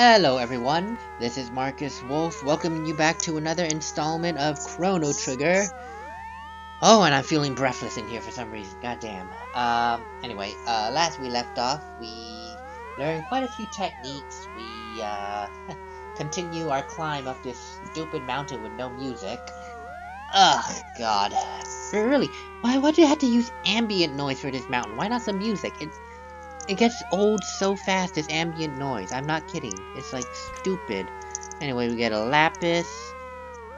Hello everyone, this is Marcus Wolfe, welcoming you back to another installment of Chrono Trigger. Oh, and I'm feeling breathless in here for some reason, goddamn. Um, anyway, uh, last we left off, we learned quite a few techniques, we, uh, continue our climb up this stupid mountain with no music. Ugh, god. Really, why, do you have to use ambient noise for this mountain? Why not some music? It's it gets old so fast, this ambient noise. I'm not kidding. It's like stupid. Anyway, we get a lapis.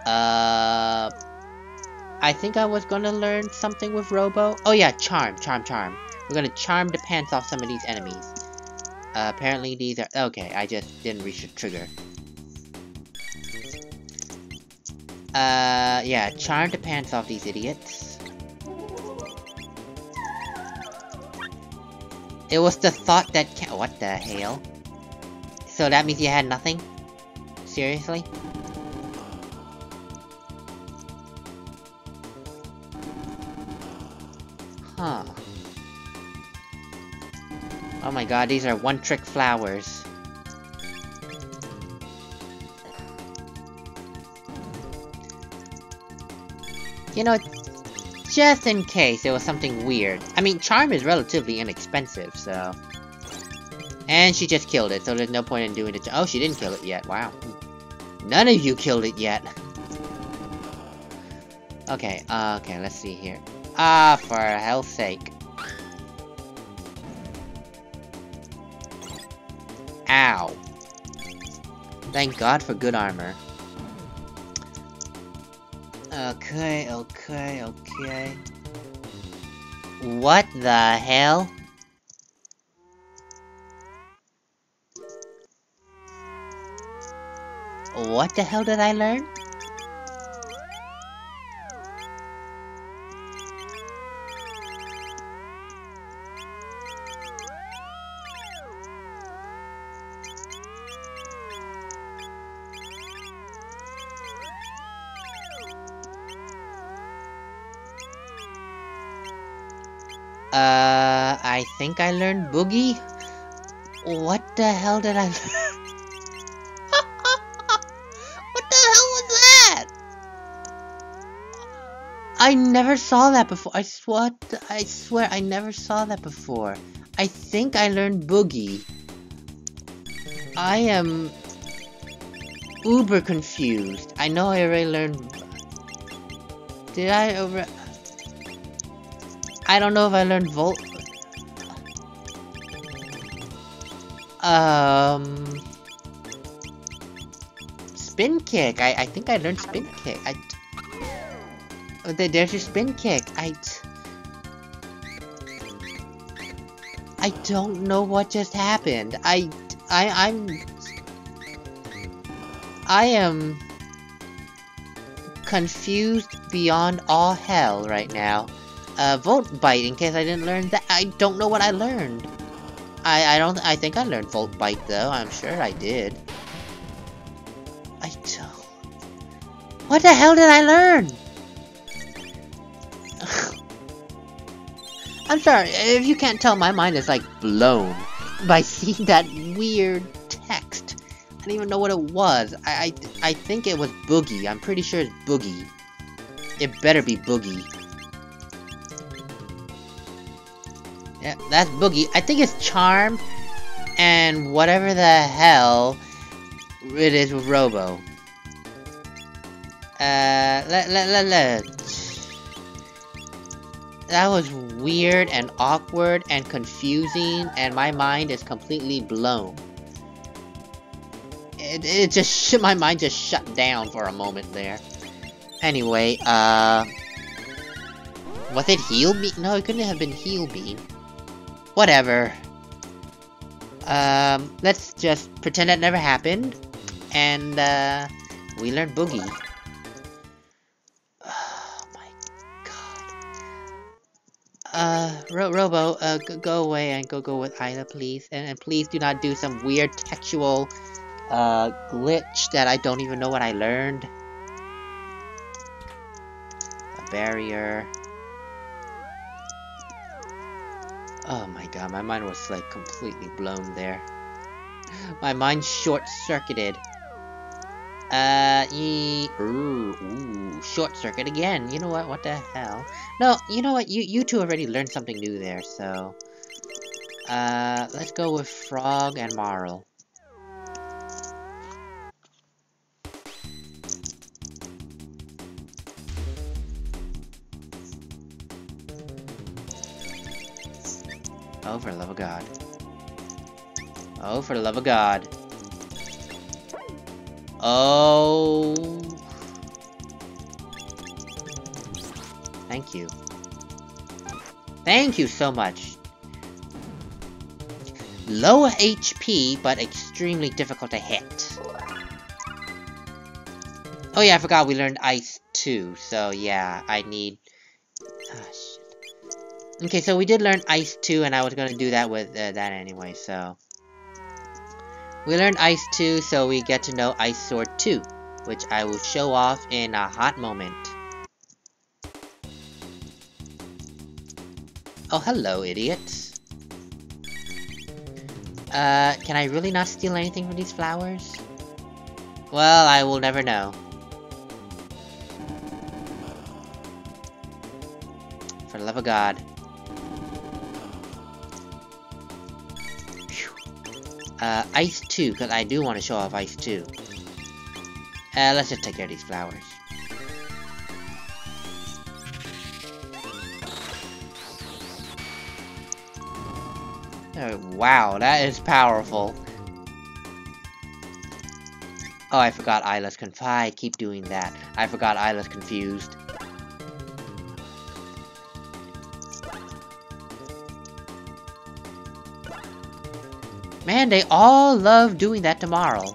Uh, I think I was gonna learn something with Robo. Oh yeah, charm, charm, charm. We're gonna charm the pants off some of these enemies. Uh, apparently these are- okay, I just didn't reach the trigger. Uh, yeah, charm the pants off these idiots. It was the thought that ca- What the hell? So that means you had nothing? Seriously? Huh. Oh my god, these are one-trick flowers. You know, just in case it was something weird. I mean, Charm is relatively inexpensive, so... And she just killed it, so there's no point in doing it. Oh, she didn't kill it yet, wow. None of you killed it yet. Okay, uh, okay, let's see here. Ah, for hell's sake. Ow. Thank God for good armor. Okay, okay, okay. What the hell? What the hell did I learn? Think I learned Boogie? What the hell did I learn? what the hell was that? I never saw that before. I swear, I swear I never saw that before. I think I learned Boogie. I am uber confused. I know I already learned... Did I over... I don't know if I learned Volt. Um, spin kick. I I think I learned spin kick. I. Oh, there, there's your spin kick. I. I don't know what just happened. I I I'm. I am confused beyond all hell right now uh, Volt Bite in case I didn't learn that. I don't know what I learned. I, I don't, I think I learned Volt Bite though, I'm sure I did. I don't... What the hell did I learn? I'm sorry, if you can't tell, my mind is like blown by seeing that weird text. I don't even know what it was. I, I, I think it was Boogie. I'm pretty sure it's Boogie. It better be Boogie. Yeah, that's Boogie. I think it's Charm and whatever the hell it is with Robo. Uh, let, let, let, let. That was weird and awkward and confusing and my mind is completely blown. It, it just, my mind just shut down for a moment there. Anyway, uh... Was it Heal Beam? No, it couldn't have been Heal Beam. Whatever. Um, let's just pretend that never happened. And, uh, we learned Boogie. Oh my god. Uh, Ro Robo, uh, go away and go go with Ayla, please. And, and please do not do some weird textual, uh, glitch that I don't even know what I learned. A barrier. Oh my god, my mind was like completely blown there. My mind short-circuited. Uh, ye... Ooh, ooh, short circuit again. You know what? What the hell? No, you know what? You you two already learned something new there, so... Uh, let's go with Frog and Marle. Oh, for the love of God. Oh, for the love of God. Oh. Thank you. Thank you so much. Low HP, but extremely difficult to hit. Oh yeah, I forgot we learned Ice too, so yeah, I need... Okay, so we did learn Ice 2, and I was gonna do that with uh, that anyway, so... We learned Ice 2, so we get to know Ice Sword 2, which I will show off in a hot moment. Oh, hello, idiots. Uh, can I really not steal anything from these flowers? Well, I will never know. For the love of God. Uh, Ice 2, because I do want to show off Ice 2. Uh, let's just take care of these flowers. Oh, wow, that is powerful. Oh, I forgot Ayla's confused. I keep doing that. I forgot Ayla's confused. Man, they all love doing that tomorrow.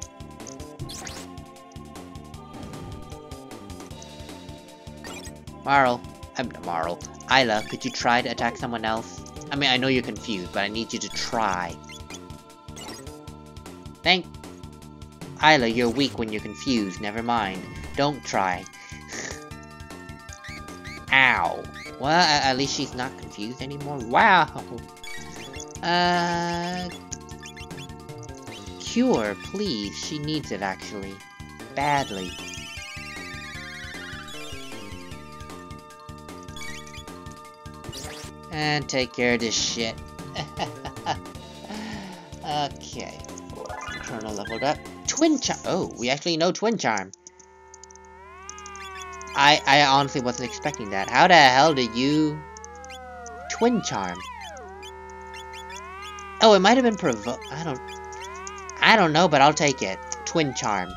Marle, I'm not Marle. Ayla, could you try to attack someone else? I mean, I know you're confused, but I need you to try. Thank... Ayla, you're weak when you're confused. Never mind. Don't try. Ow. Well, at least she's not confused anymore. Wow. Uh... Cure, please. She needs it, actually. Badly. And take care of this shit. okay. Chrono leveled up. Twin Charm! Oh, we actually know Twin Charm. I, I honestly wasn't expecting that. How the hell did you... Twin Charm? Oh, it might have been provo- I don't... I don't know, but I'll take it. Twin Charm.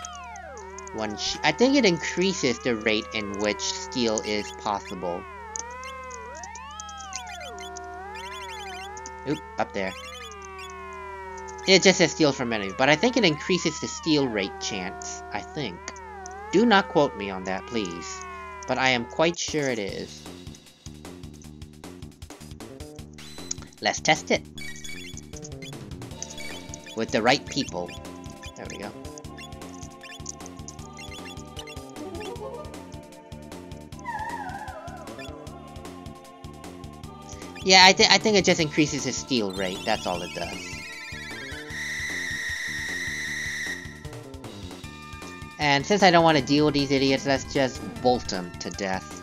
One I think it increases the rate in which steal is possible. Oop, up there. It just says steal from enemy, but I think it increases the steal rate chance. I think. Do not quote me on that, please. But I am quite sure it is. Let's test it. With the right people. There we go. Yeah, I, th I think it just increases his steal rate. That's all it does. And since I don't want to deal with these idiots, let's just bolt them to death.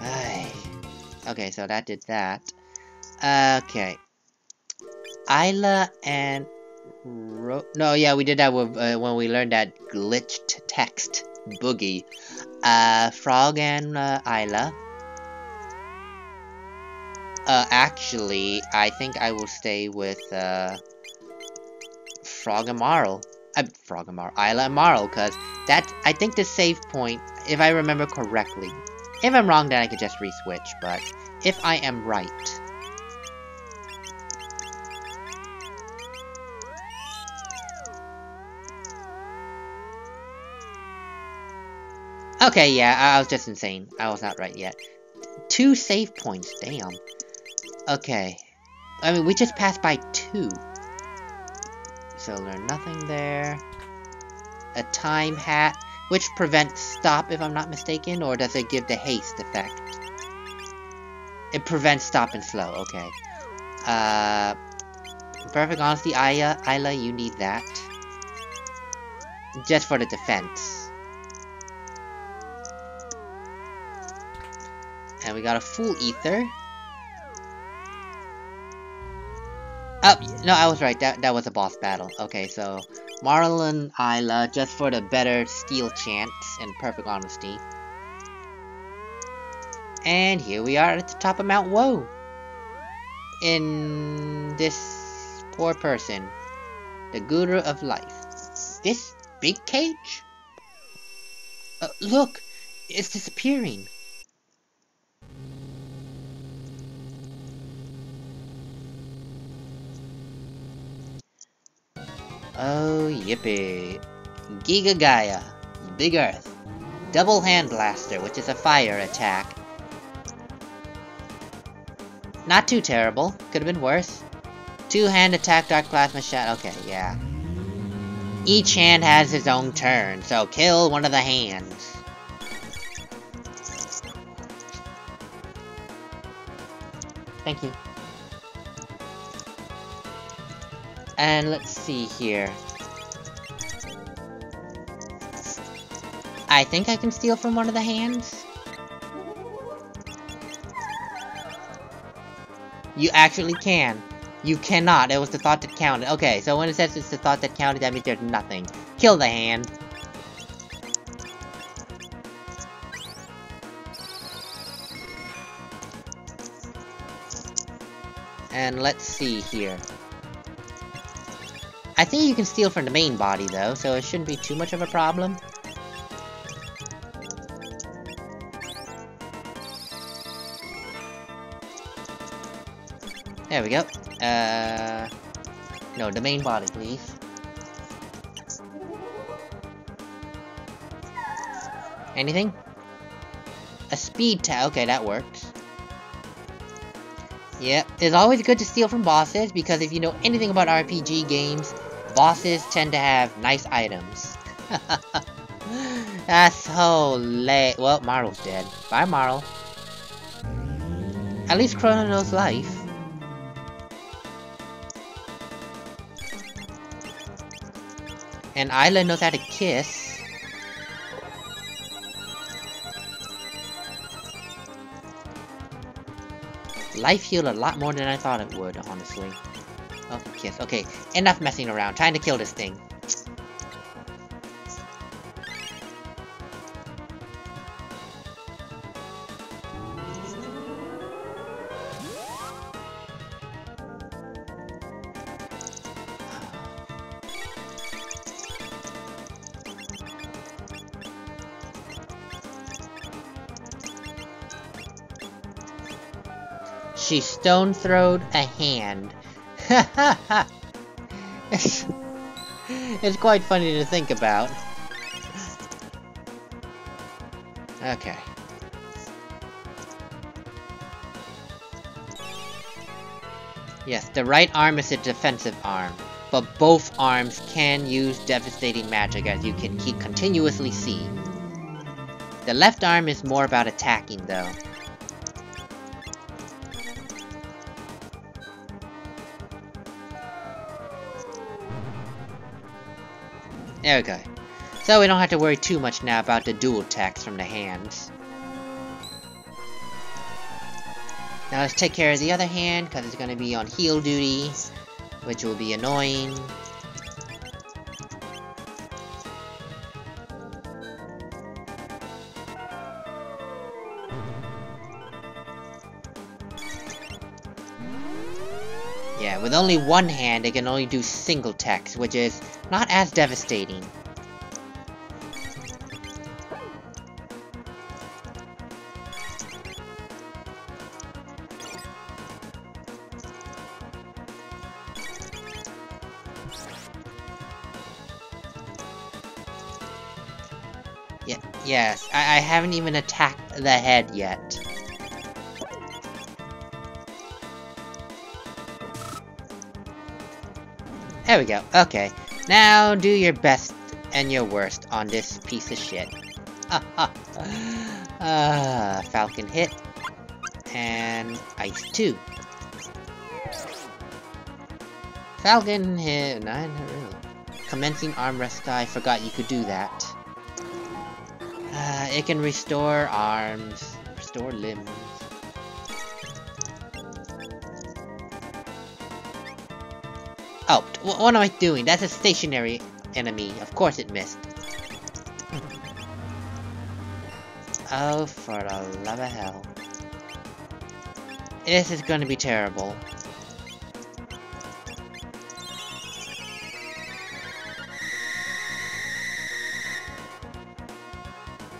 Ay. Okay, so that did that. Okay. Ayla and... Ro no, yeah, we did that with, uh, when we learned that glitched text boogie. Uh, Frog and uh, Ayla. Uh, actually, I think I will stay with, uh, Frog and Marle. Uh, Frog and Marle. Ayla and Marle, because that's, I think the save point, if I remember correctly. If I'm wrong, then I could just re-switch, but if I am right... Okay, yeah, I was just insane. I was not right yet. Two save points, damn. Okay. I mean, we just passed by two. So learn nothing there. A time hat, which prevents stop if I'm not mistaken, or does it give the haste effect? It prevents stop and slow, okay. Uh, Perfect honesty, Ayla, you need that. Just for the defense. We got a full ether. Oh, no, I was right. That that was a boss battle. Okay, so Marlon, Ayla, just for the better steal chance and perfect honesty. And here we are at the top of Mount Woe. In this poor person, the guru of life. This big cage? Uh, look, it's disappearing. Oh, yippee. Giga Gaia, Big Earth, Double Hand Blaster, which is a fire attack. Not too terrible, could have been worse. Two-hand attack, Dark Plasma Shot, okay, yeah. Each hand has his own turn, so kill one of the hands. Thank you. And let's see here. I think I can steal from one of the hands. You actually can. You cannot. It was the thought that counted. Okay, so when it says it's the thought that counted, that means there's nothing. Kill the hand. And let's see here. I think you can steal from the main body, though, so it shouldn't be too much of a problem. There we go. Uh... No, the main body, please. Anything? A speed tab. Okay, that works. Yep, it's always good to steal from bosses, because if you know anything about RPG games, bosses tend to have nice items. That's so late. Well, Marle's dead. Bye, Marl. At least Chrono knows life. And Ayla knows how to kiss. Life healed a lot more than I thought it would, honestly. Oh, kiss. Okay, enough messing around. Time to kill this thing. She stone throwed a hand. It's, it's quite funny to think about. Okay. Yes, the right arm is a defensive arm, but both arms can use devastating magic as you can keep continuously see. The left arm is more about attacking though. There we go. So we don't have to worry too much now about the dual attacks from the hands. Now let's take care of the other hand, because it's going to be on heal duty, which will be annoying. With only one hand, it can only do single attacks, which is not as devastating. Yeah, yes, I, I haven't even attacked the head yet. There we go, okay. Now do your best and your worst on this piece of shit. uh, Falcon hit. And Ice 2. Falcon hit. Nine, really. Commencing armrest. I forgot you could do that. Uh, it can restore arms, restore limbs. What am I doing? That's a stationary enemy. Of course it missed. Oh, for the love of hell. This is gonna be terrible.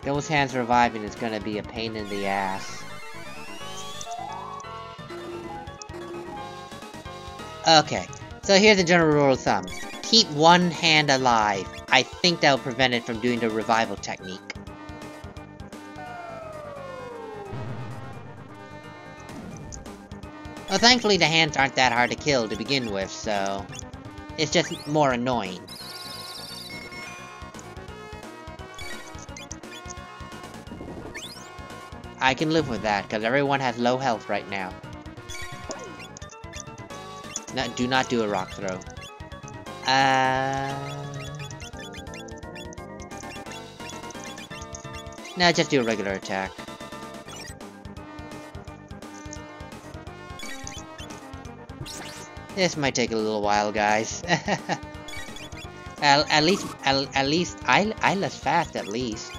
Those hands reviving is gonna be a pain in the ass. Okay, so here's the general rule of thumb. Keep one hand alive. I think that'll prevent it from doing the revival technique. Well, thankfully the hands aren't that hard to kill to begin with, so... It's just more annoying. I can live with that, because everyone has low health right now. No, do not do a rock throw. Uh... No, just do a regular attack. This might take a little while, guys. at, at least, at, at least, I, I less fast, at least.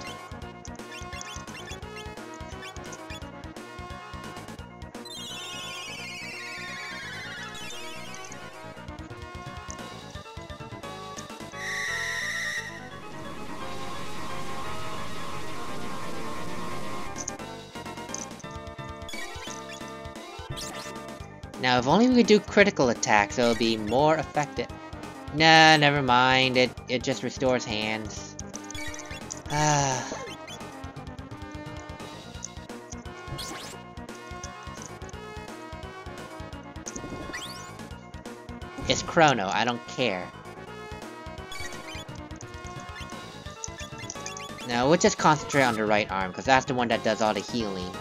If only we could do critical attacks, it would be more effective. Nah, never mind. It it just restores hands. Ah. it's Chrono, I don't care. Now, we'll just concentrate on the right arm, because that's the one that does all the healing.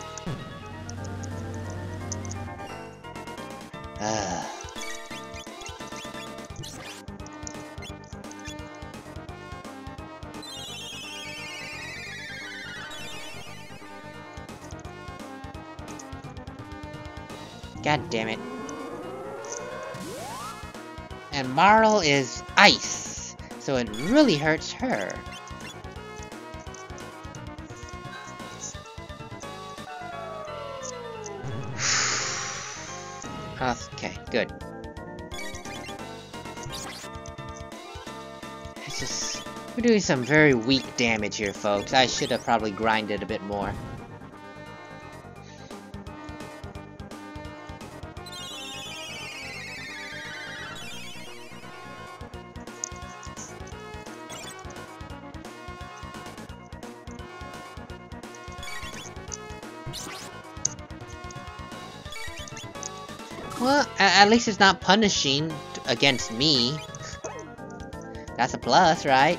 God damn it. And Marle is ice, so it really hurts her. okay, good. It's just... We're doing some very weak damage here, folks. I should have probably grinded a bit more. At least it's not punishing against me. That's a plus, right?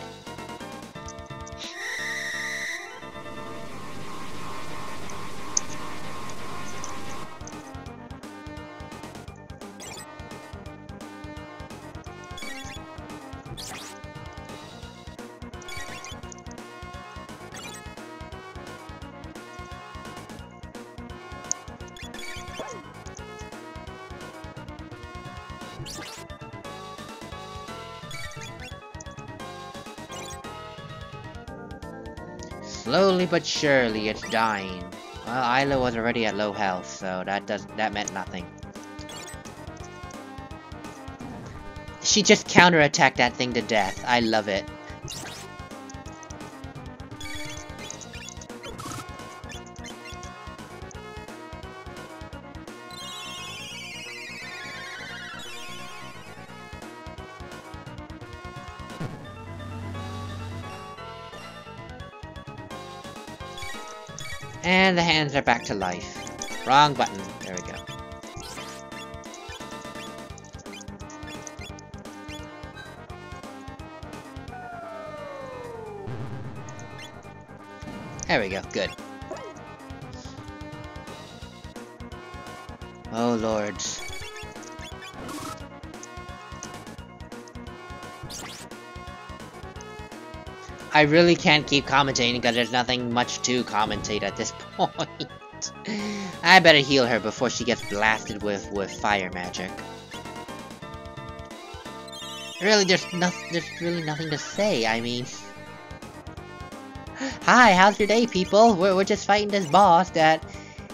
Slowly but surely, it's dying. Well, Ayla was already at low health, so that does that meant nothing. She just counterattacked that thing to death. I love it. back to life. Wrong button. There we go. There we go, good. Oh lords. I really can't keep commentating because there's nothing much to commentate at this point. I better heal her before she gets blasted with, with fire magic. Really, there's nothing. There's really nothing to say. I mean, hi, how's your day, people? We're we're just fighting this boss that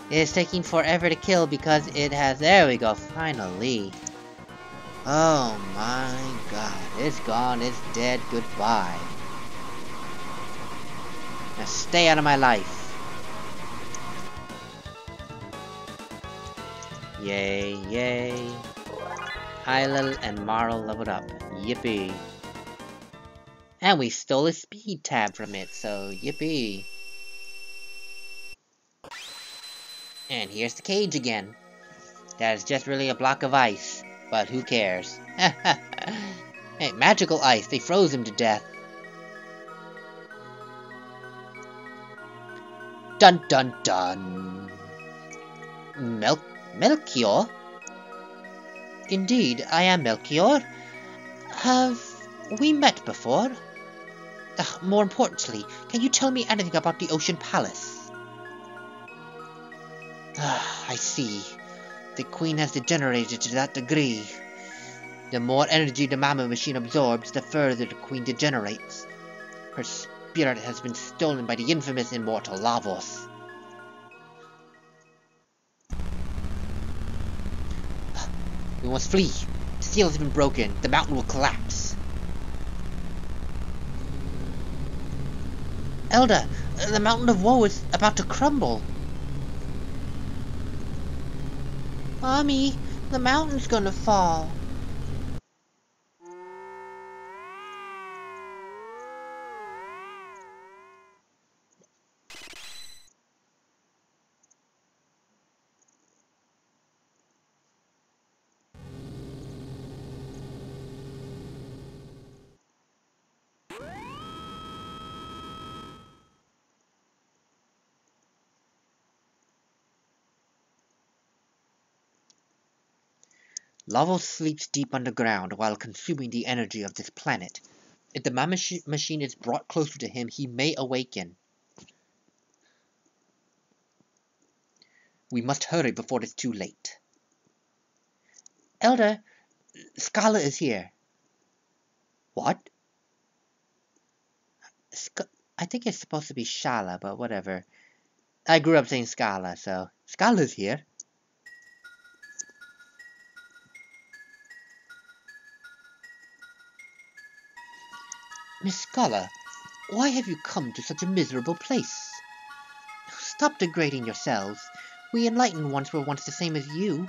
is taking forever to kill because it has. There we go. Finally. Oh my God! It's gone. It's dead. Goodbye. Now stay out of my life. Yay! Yay! Ayla and Marle leveled up. Yippee. And we stole a speed tab from it, so yippee. And here's the cage again. That is just really a block of ice, but who cares? hey, magical ice, they froze him to death. Dun dun dun. Mel Melchior? Indeed, I am Melchior. Have we met before? Uh, more importantly, can you tell me anything about the Ocean Palace? Ah, I see. The Queen has degenerated to that degree. The more energy the Mammon machine absorbs, the further the Queen degenerates. Her spirit has been stolen by the infamous immortal Lavos. We must flee. The seal has been broken. The mountain will collapse. Elder, the mountain of woe is about to crumble. Mommy, the mountain's gonna fall. Lavos sleeps deep underground while consuming the energy of this planet. If the Mammon machine is brought closer to him, he may awaken. We must hurry before it's too late. Elder, Scala is here. What? I think it's supposed to be Schala, but whatever. I grew up saying Scala, so Scala's here. Miss Scala, why have you come to such a miserable place? Stop degrading yourselves. We enlightened ones were once the same as you.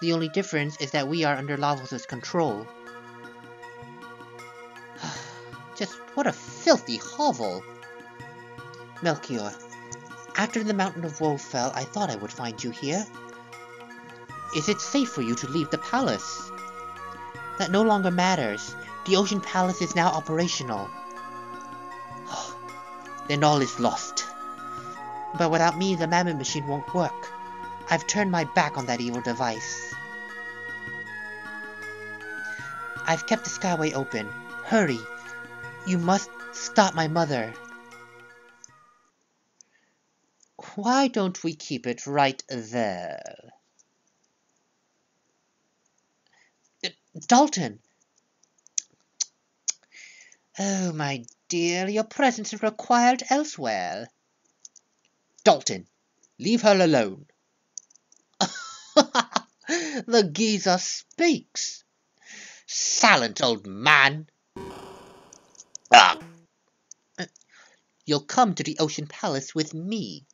The only difference is that we are under Lavos' control. Just what a filthy hovel! Melchior, after the Mountain of Woe fell, I thought I would find you here. Is it safe for you to leave the palace? That no longer matters. The Ocean Palace is now operational. then all is lost. But without me, the Mammon machine won't work. I've turned my back on that evil device. I've kept the Skyway open. Hurry! You must stop my mother. Why don't we keep it right there? Dalton! Oh, my dear, your presence is required elsewhere. Dalton, leave her alone. the geezer speaks. Silent old man. Ah. You'll come to the Ocean Palace with me.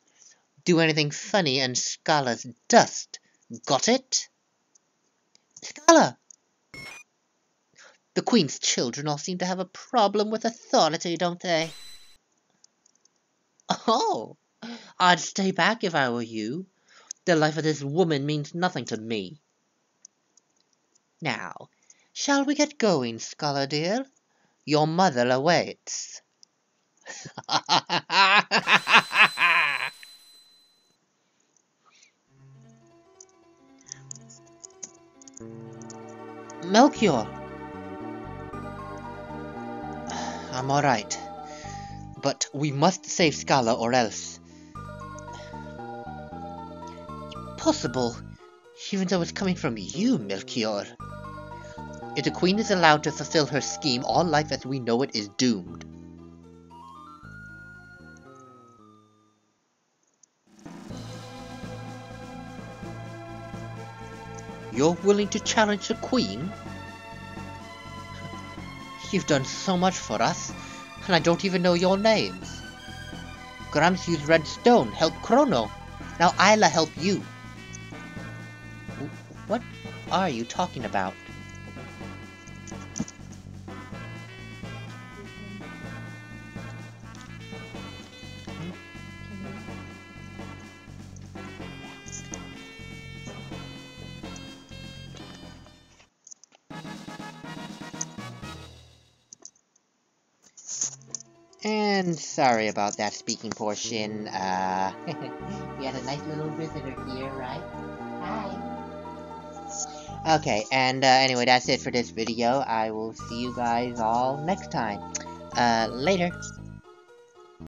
Do anything funny and Scala's dust. Got it? Scala! The Queen's children all seem to have a problem with authority, don't they? Oh, I'd stay back if I were you. The life of this woman means nothing to me. Now, shall we get going, Scala dear? Your mother awaits. Melchior, I'm alright. but we must save Scala or else. Impossible, even though it's coming from you, Melchior. If the Queen is allowed to fulfill her scheme, all life as we know it is doomed. You're willing to challenge the Queen? You've done so much for us, and I don't even know your names. Grams used Red Stone, helped Chrono. Now Ayla help you. What are you talking about? Sorry about that speaking portion. Uh, we had a nice little visitor here, right? Hi. Okay, and uh, anyway, that's it for this video. I will see you guys all next time. Uh, later.